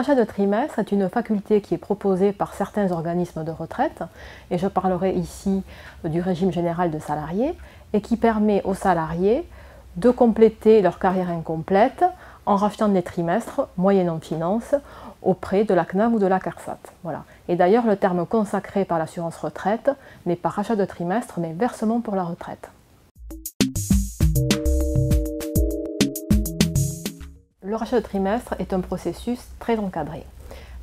rachat de trimestre est une faculté qui est proposée par certains organismes de retraite, et je parlerai ici du régime général de salariés, et qui permet aux salariés de compléter leur carrière incomplète en rachetant des trimestres, moyennant finance, auprès de la CNAM ou de la CARSAT. Et d'ailleurs, le terme consacré par l'assurance retraite n'est pas rachat de trimestre, mais versement pour la retraite. Rachat de trimestre est un processus très encadré.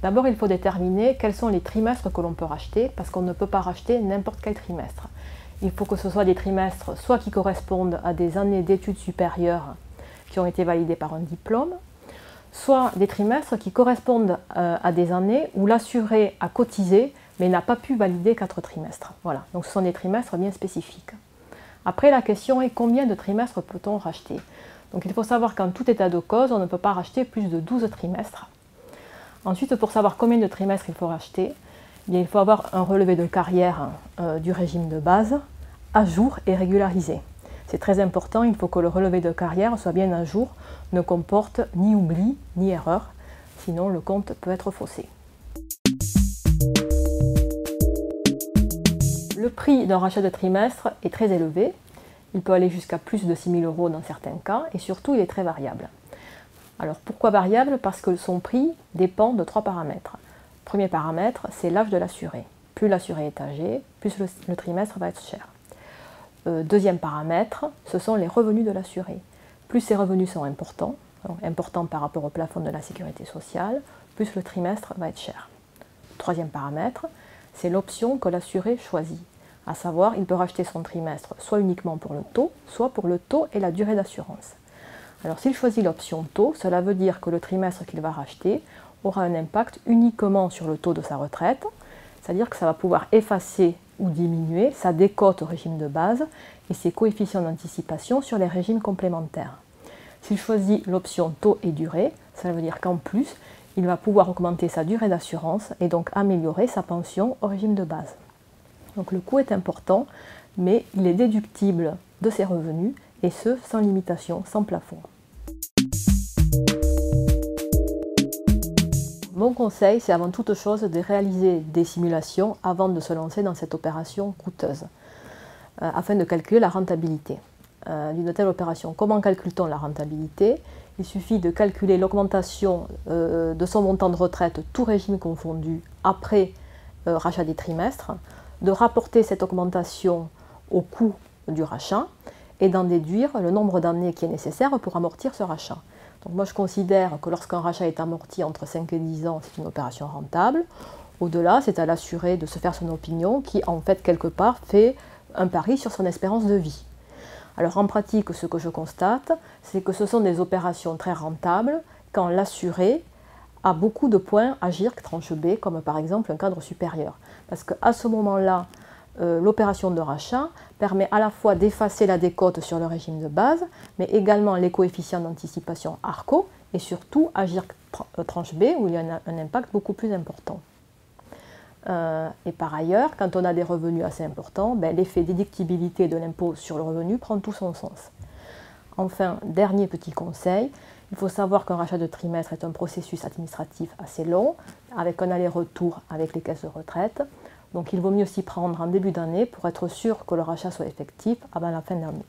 D'abord, il faut déterminer quels sont les trimestres que l'on peut racheter, parce qu'on ne peut pas racheter n'importe quel trimestre. Il faut que ce soit des trimestres soit qui correspondent à des années d'études supérieures qui ont été validées par un diplôme, soit des trimestres qui correspondent euh, à des années où l'assuré a cotisé mais n'a pas pu valider quatre trimestres. Voilà, donc ce sont des trimestres bien spécifiques. Après, la question est combien de trimestres peut-on racheter? Donc il faut savoir qu'en tout état de cause, on ne peut pas racheter plus de 12 trimestres. Ensuite, pour savoir combien de trimestres il faut racheter, eh il faut avoir un relevé de carrière euh, du régime de base à jour et régularisé. C'est très important, il faut que le relevé de carrière soit bien à jour, ne comporte ni oubli ni erreur, sinon le compte peut être faussé. Le prix d'un rachat de trimestre est très élevé, il peut aller jusqu'à plus de 6 000 euros dans certains cas, et surtout il est très variable. Alors pourquoi variable? Parce que son prix dépend de trois paramètres. Premier paramètre, c'est l'âge de l'assuré. Plus l'assuré est âgé, plus le trimestre va être cher. Euh, deuxième paramètre, ce sont les revenus de l'assuré. Plus ces revenus sont importants, importants par rapport au plafond de la sécurité sociale, plus le trimestre va être cher. Troisième paramètre, c'est l'option que l'assuré choisit. À savoir, il peut racheter son trimestre soit uniquement pour le taux, soit pour le taux et la durée d'assurance. Alors s'il choisit l'option taux, cela veut dire que le trimestre qu'il va racheter aura un impact uniquement sur le taux de sa retraite, c'est-à-dire que ça va pouvoir effacer ou diminuer sa décote au régime de base et ses coefficients d'anticipation sur les régimes complémentaires. S'il choisit l'option taux et durée, ça veut dire qu'en plus, il va pouvoir augmenter sa durée d'assurance et donc améliorer sa pension au régime de base. Donc le coût est important, mais il est déductible de ses revenus et ce, sans limitation, sans plafond. Mon conseil, c'est avant toute chose de réaliser des simulations avant de se lancer dans cette opération coûteuse, euh, afin de calculer la rentabilité euh, d'une telle opération. Comment calcule-t-on la rentabilité? Il suffit de calculer l'augmentation euh, de son montant de retraite, tout régime confondu, après rachat des trimestres, de rapporter cette augmentation au coût du rachat et d'en déduire le nombre d'années qui est nécessaire pour amortir ce rachat moi, je considère que lorsqu'un rachat est amorti entre 5 et 10 ans, c'est une opération rentable. Au-delà, c'est à l'assuré de se faire son opinion qui, en fait, quelque part, fait un pari sur son espérance de vie. Alors en pratique, ce que je constate, c'est que ce sont des opérations très rentables quand l'assuré a beaucoup de points à GIRC tranche B, comme par exemple un cadre supérieur. Parce qu'à ce moment-là, euh, l'opération de rachat permet à la fois d'effacer la décote sur le régime de base, mais également les coefficients d'anticipation ARCO et surtout agir euh, tranche B où il y a un, impact beaucoup plus important. Euh, et par ailleurs, quand on a des revenus assez importants, ben, l'effet déductibilité de l'impôt sur le revenu prend tout son sens. Enfin, dernier petit conseil, il faut savoir qu'un rachat de trimestre est un processus administratif assez long, avec un aller-retour avec les caisses de retraite. Donc il vaut mieux s'y prendre en début d'année pour être sûr que le rachat soit effectif avant la fin de l'année.